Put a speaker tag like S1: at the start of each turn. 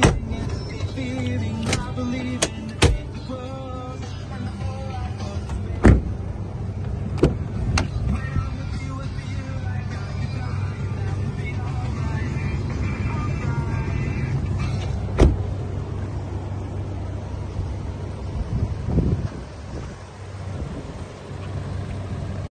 S1: feeling, I believe in the world.